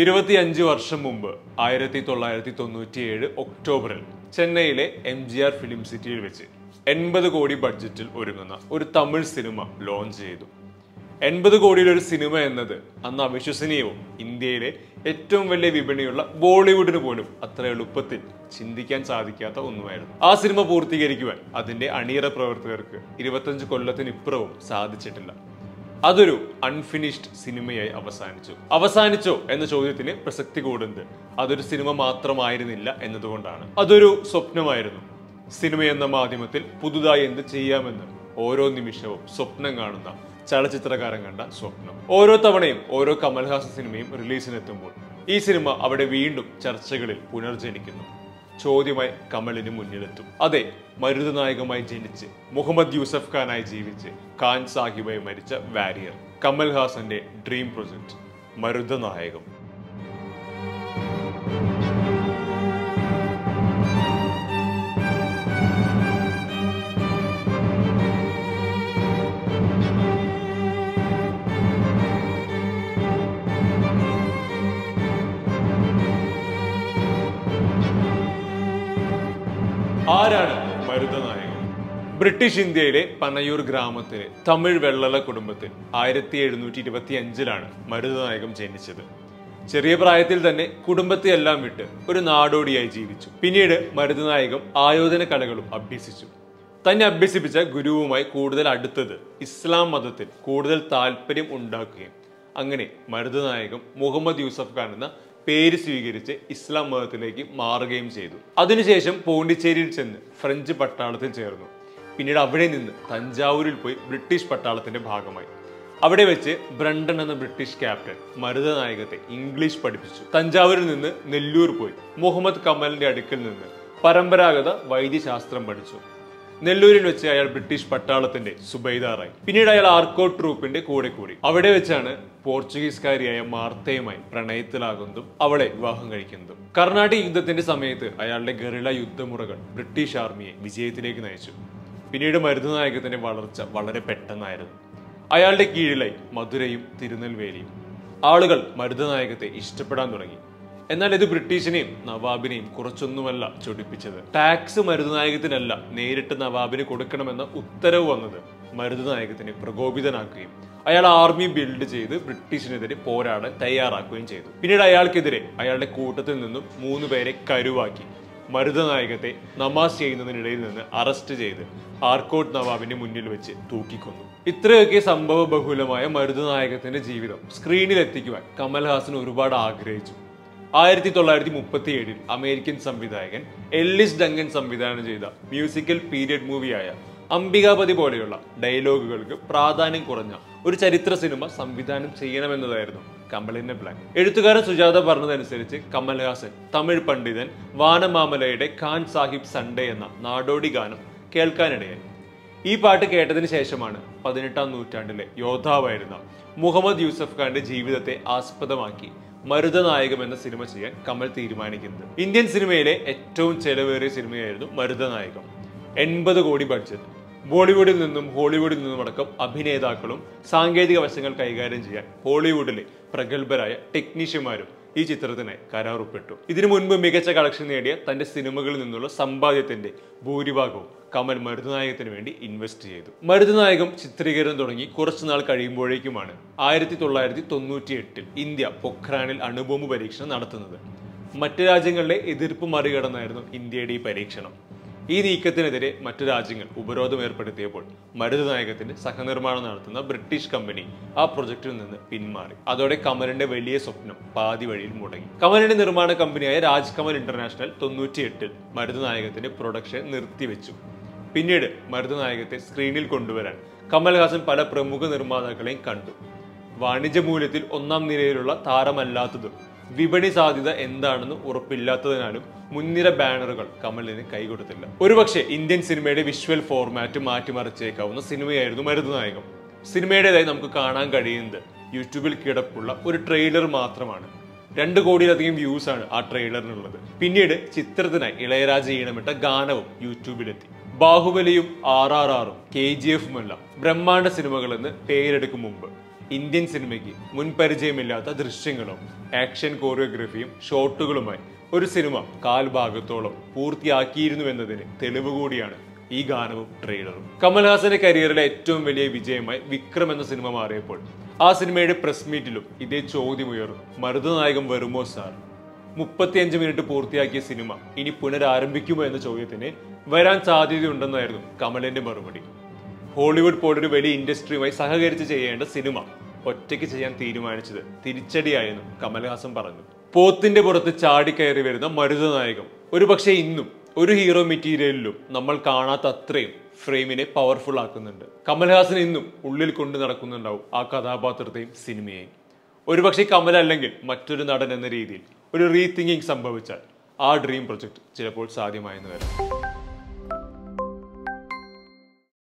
ഇരുപത്തിയഞ്ച് വർഷം മുമ്പ് ആയിരത്തി തൊള്ളായിരത്തി തൊണ്ണൂറ്റിയേഴ് ഒക്ടോബറിൽ ചെന്നൈയിലെ എം ജി ആർ ഫിലിം സിറ്റിയിൽ വെച്ച് എൺപത് കോടി ബഡ്ജറ്റിൽ ഒരുങ്ങുന്ന ഒരു തമിഴ് സിനിമ ലോഞ്ച് ചെയ്തു. എൺപത് കോടിയിലെ ഒരു സിനിമ എന്നത് അന്ന് അവിശ്വസനീയവും ഇന്ത്യയിലെ ഏറ്റവും വലിയ വിപണിയുള്ള ബോളിവുഡിന് പോലും അത്ര എളുപ്പത്തിൽ ചിന്തിക്കാൻ സാധിക്കാത്ത ഒന്നുമായിരുന്നു. ആ സിനിമ പൂർത്തീകരിക്കുവാൻ അതിന്റെ അണിയറ പ്രവർത്തകർക്ക് ഇരുപത്തഞ്ച് കൊല്ലത്തിനിപ്പുറവും സാധിച്ചിട്ടില്ല. അതൊരു അൺഫിനിഷ്ഡ് സിനിമയായി അവസാനിച്ചു. അവസാനിച്ചോ എന്ന ചോദ്യത്തിന് പ്രസക്തി കൂടുന്നത് അതൊരു സിനിമ മാത്രമായിരുന്നില്ല എന്നതുകൊണ്ടാണ്. അതൊരു സ്വപ്നമായിരുന്നു. സിനിമ എന്ന മാധ്യമത്തിൽ പുതുതായി എന്ത് ചെയ്യാമെന്ന് ഓരോ നിമിഷവും സ്വപ്നം കാണുന്ന ചലച്ചിത്രകാരൻ കണ്ട സ്വപ്നം. ഓരോ തവണയും ഓരോ കമൽഹാസൻ സിനിമയും റിലീസിനെത്തുമ്പോൾ ഈ സിനിമ അവിടെ വീണ്ടും ചർച്ചകളിൽ പുനർജനിക്കുന്നു. ചോദ്യമായി കമലിന് മുന്നിലെത്തും. അതെ മരുതനായകമായി ജനിച്ച് മുഹമ്മദ് യൂസഫ് ഖാനായി ജീവിച്ച് ഖാൻ സാഹിബായി മരിച്ച വാരിയർ കമൽ ഹാസന്റെ ഡ്രീം പ്രൊജക്ട് മരുതനായകം ആരാണ് മരുതനായകൻ ബ്രിട്ടീഷ് ഇന്ത്യയിലെ പനയൂർ ഗ്രാമത്തിലെ തമിഴ് വെള്ളല കുടുംബത്തിൽ ആയിരത്തി എഴുന്നൂറ്റി ഇരുപത്തി അഞ്ചിലാണ് മരുതനായകം ജനിച്ചത്. ചെറിയ പ്രായത്തിൽ തന്നെ കുടുംബത്തെ എല്ലാം വിട്ട് ഒരു നാടോടിയായി ജീവിച്ചു. പിന്നീട് മരുതനായകം ആയോധന കലകളും അഭ്യസിച്ചു. തന്നെ അഭ്യസിപ്പിച്ച ഗുരുവുമായി കൂടുതൽ അടുത്തത് ഇസ്ലാം മതത്തിൽ കൂടുതൽ താല്പര്യം ഉണ്ടാക്കുകയും അങ്ങനെ മരുതനായകം മുഹമ്മദ് യൂസഫ് ഖാൻ എന്ന പേര് സ്വീകരിച്ച് ഇസ്ലാം മതത്തിലേക്ക് മാറുകയും ചെയ്തു. അതിനുശേഷം പോണ്ടിച്ചേരിയിൽ ചെന്ന് ഫ്രഞ്ച് പട്ടാളത്തിൽ ചേർന്നു. പിന്നീട് അവിടെ നിന്ന് തഞ്ചാവൂരിൽ പോയി ബ്രിട്ടീഷ് പട്ടാളത്തിന്റെ ഭാഗമായി. അവിടെ വെച്ച് ബ്രണ്ടൻ എന്ന ബ്രിട്ടീഷ് ക്യാപ്റ്റൻ മരുതനായകത്തെ ഇംഗ്ലീഷ് പഠിപ്പിച്ചു. തഞ്ചാവൂരിൽ നിന്ന് നെല്ലൂർ പോയി. മുഹമ്മദ് കമലിന്റെ അടുക്കൽ നിന്ന് പരമ്പരാഗത വൈദ്യശാസ്ത്രം പഠിച്ചു. നെല്ലൂരിൽ വെച്ച് അയാൾ ബ്രിട്ടീഷ് പട്ടാളത്തിന്റെ സുബൈദാറായി. പിന്നീട് അയാൾ ആർക്കോട്ട് ട്രൂപ്പിന്റെ കൂടെ കൂടി. അവിടെ വെച്ചാണ് പോർച്ചുഗീസുകാരിയായ മാർത്തയുമായി പ്രണയത്തിലാകുന്നതും അവളെ വിവാഹം കഴിക്കുന്നതും. കർണാട്ടിക് യുദ്ധത്തിന്റെ സമയത്ത് അയാളുടെ ഗറിള യുദ്ധമുറകൾ ബ്രിട്ടീഷ് ആർമിയെ വിജയത്തിലേക്ക് നയിച്ചു. പിന്നീട് മരുന്ന് നായകത്തിന്റെ വളർച്ച വളരെ പെട്ടെന്നായിരുന്നു. അയാളുടെ കീഴിലായി മധുരയും തിരുനെൽവേലിയും. ആളുകൾ മരുതനായകത്തെ ഇഷ്ടപ്പെടാൻ തുടങ്ങി. എന്നാൽ ഇത് ബ്രിട്ടീഷിനെയും നവാബിനെയും കുറച്ചൊന്നുമല്ല ചൊടിപ്പിച്ചത്. ടാക്സ് മരുതനായകത്തിനല്ല നേരിട്ട് നവാബിന് കൊടുക്കണമെന്ന ഉത്തരവ് വന്നത് മരുതനായകത്തിനെ പ്രകോപിതനാക്കുകയും അയാൾ ആർമി ബിൽഡ് ചെയ്ത് ബ്രിട്ടീഷിനെതിരെ പോരാടാൻ തയ്യാറാക്കുകയും ചെയ്തു. പിന്നീട് അയാൾക്കെതിരെ അയാളുടെ കൂട്ടത്തിൽ നിന്നും മൂന്ന് പേരെ കരുവാക്കി മരുതനായകത്തെ നമാസ് ചെയ്യുന്നതിനിടയിൽ നിന്ന് അറസ്റ്റ് ചെയ്ത് ആർക്കോട്ട് നവാബിന്റെ മുന്നിൽ വെച്ച് തൂക്കിക്കൊന്നു. ഇത്രയൊക്കെ സംഭവ ബഹുലമായ മരുതനായകത്തിന്റെ ജീവിതം സ്ക്രീനിൽ എത്തിക്കുവാൻ കമൽഹാസൻ ഒരുപാട് ആഗ്രഹിച്ചു. ആയിരത്തി തൊള്ളായിരത്തി മുപ്പത്തി ഏഴിൽ അമേരിക്കൻ സംവിധായകൻ എല്ലിസ് ഡങ്കൻ സംവിധാനം ചെയ്ത മ്യൂസിക്കൽ പീരിയഡ് മൂവിയായ അംബികാപതി പോലെയുള്ള ഡയലോഗുകൾക്ക് പ്രാധാന്യം കുറഞ്ഞ ഒരു ചരിത്ര സിനിമ സംവിധാനം ചെയ്യണമെന്നതായിരുന്നു കമലിന്റെ പ്ലാൻ എഴുത്തുകാരൻ സുജാത പറഞ്ഞതനുസരിച്ച് കമൽഹാസൻ തമിഴ് പണ്ഡിതൻ വാനമാമലയുടെ ഖാൻ സാഹിബ് സൺഡേ എന്ന നാടോടി ഗാനം കേൾക്കാനിടയായി. ഈ പാട്ട് കേട്ടതിന് ശേഷമാണ് പതിനെട്ടാം നൂറ്റാണ്ടിലെ യോദ്ധാവായിരുന്ന മുഹമ്മദ് യൂസഫ് ഖാന്റെ ജീവിതത്തെ ആസ്പദമാക്കി മരുതനായകം എന്ന സിനിമ ചെയ്യാൻ കമൽ തീരുമാനിക്കുന്നത്. ഇന്ത്യൻ സിനിമയിലെ ഏറ്റവും ചെലവേറിയ സിനിമയായിരുന്നു മരുതനായകം. എൺപത് കോടി ബഡ്ജറ്റ് ബോളിവുഡിൽ നിന്നും ഹോളിവുഡിൽ നിന്നും അടക്കം അഭിനേതാക്കളും സാങ്കേതിക വശങ്ങൾ കൈകാര്യം ചെയ്യാൻ ഹോളിവുഡിലെ പ്രഗത്ഭരായ ടെക്നീഷ്യന്മാരും ഈ ചിത്രത്തിന് കരാറുപ്പെട്ടു. ഇതിനു മുൻപ് മികച്ച കളക്ഷൻ നേടിയ തന്റെ സിനിമകളിൽ നിന്നുള്ള സമ്പാദ്യത്തിന്റെ ഭൂരിഭാഗവും കമൽ മരുതനായകത്തിന് വേണ്ടി ഇൻവെസ്റ്റ് ചെയ്തു. മരുതനായകം ചിത്രീകരണം തുടങ്ങി കുറച്ചുനാൾ കഴിയുമ്പോഴേക്കുമാണ് ആയിരത്തി തൊള്ളായിരത്തി തൊണ്ണൂറ്റി എട്ടിൽ ഇന്ത്യ പൊഖ്രാനിൽ അണുബോംബ് പരീക്ഷണം നടത്തുന്നത്. മറ്റ് രാജ്യങ്ങളുടെ എതിർപ്പ് മറികടന്നായിരുന്നു ഇന്ത്യയുടെ ഈ പരീക്ഷണം. ഈ നീക്കത്തിനെതിരെ മറ്റു രാജ്യങ്ങൾ ഉപരോധം ഏർപ്പെടുത്തിയപ്പോൾ മരുതനായകത്തിന്റെ സഹനിർമ്മാണം നടത്തുന്ന ബ്രിട്ടീഷ് കമ്പനി ആ പ്രൊജക്റ്റിൽ നിന്ന് പിന്മാറി. അതോടെ കമലിന്റെ വലിയ സ്വപ്നം പാതി വഴിയിൽ മുടങ്ങി. കമലിന്റെ നിർമ്മാണ കമ്പനിയായ രാജ്കമൽ ഇന്റർനാഷണൽ തൊണ്ണൂറ്റി എട്ടിൽ മരുതനായകത്തിന്റെ പ്രൊഡക്ഷൻ നിർത്തിവെച്ചു. പിന്നീട് മരുതനായകത്തെ സ്ക്രീനിൽ കൊണ്ടുവരാൻ കമൽഹാസൻ പല പ്രമുഖ നിർമ്മാതാക്കളെയും കണ്ടു. വാണിജ്യ മൂല്യത്തിൽ ഒന്നാം നിരയിലുള്ള താരമല്ലാത്തതും വിപണി സാധ്യത എന്താണെന്ന് ഉറപ്പില്ലാത്തതിനാലും മുൻനിര ബാനറുകൾ കമലിന് കൈകൊടുത്തില്ല. ഒരുപക്ഷെ ഇന്ത്യൻ സിനിമയുടെ വിഷ്വൽ ഫോർമാറ്റ് മാറ്റിമറിച്ചേക്കാവുന്ന സിനിമയായിരുന്നു മരുതനായകം. സിനിമയുടേതായി നമുക്ക് കാണാൻ കഴിയുന്നത് യൂട്യൂബിൽ കിടപ്പുള്ള ഒരു ട്രെയിലർ മാത്രമാണ്. രണ്ട് കോടിയിലധികം വ്യൂസ് ആണ് ആ ട്രെയിലറിനുള്ളത്. പിന്നീട് ചിത്രത്തിനായി ഇളയരാജ ഈണമിട്ട ഗാനവും യൂട്യൂബിലെത്തി. ബാഹുബലിയും ആർ ആർ ആറും കെ ജി എഫുമെല്ലാം ബ്രഹ്മാണ്ഡ സിനിമകളെന്ന് പേരെടുക്കും മുമ്പ്. ഇന്ത്യൻ സിനിമയ്ക്ക് മുൻപരിചയമില്ലാത്ത ദൃശ്യങ്ങളും ആക്ഷൻ കോറിയോഗ്രഫിയും ഷോട്ടുകളുമായി ഒരു സിനിമ കാൽഭാഗത്തോളം പൂർത്തിയാക്കിയിരുന്നു എന്നതിന് തെളിവ് കൂടിയാണ് ഈ ഗാനവും ട്രെയിലറും. കമൽഹാസന്റെ കരിയറിലെ ഏറ്റവും വലിയ വിജയമായി വിക്രം എന്ന സിനിമ മാറിയപ്പോൾ ആ സിനിമയുടെ പ്രസ് മീറ്റിലും ഇതേ ചോദ്യം ഉയർന്നു. മരുതനായകം വരുമോ സാർ? മുപ്പത്തിയഞ്ച് മിനിറ്റ് പൂർത്തിയാക്കിയ സിനിമ ഇനി പുനരാരംഭിക്കുമോ എന്ന ചോദ്യത്തിന് വരാൻ സാധ്യതയുണ്ടെന്നായിരുന്നു കമലിന്റെ മറുപടി. ഹോളിവുഡ് പോലൊരു വലിയ ഇൻഡസ്ട്രിയുമായി സഹകരിച്ച് ചെയ്യേണ്ട സിനിമ ഒറ്റയ്ക്ക് ചെയ്യാൻ തീരുമാനിച്ചത് തിരിച്ചടിയായെന്നും കമൽഹാസൻ പറഞ്ഞു. പോത്തിന്റെ പുറത്ത് ചാടിക്കയറി വരുന്ന മരുതനായകം ഒരുപക്ഷെ ഇന്നും ഒരു ഹീറോ മെറ്റീരിയലിലും നമ്മൾ കാണാത്ത അത്രയും ഫ്രെയിമിനെ പവർഫുൾ ആക്കുന്നുണ്ട്. കമൽഹാസൻ ഇന്നും ഉള്ളിൽ കൊണ്ടു നടക്കുന്നുണ്ടാവും ആ കഥാപാത്രത്തെയും സിനിമയെയും. ഒരുപക്ഷെ കമൽ അല്ലെങ്കിൽ മറ്റൊരു നടൻ എന്ന രീതിയിൽ ഒരു റീതിങ്കിങ് സംഭവിച്ചാൽ ആ ഡ്രീം പ്രൊജക്ട് ചിലപ്പോൾ സാധ്യമായെന്ന് വരാം.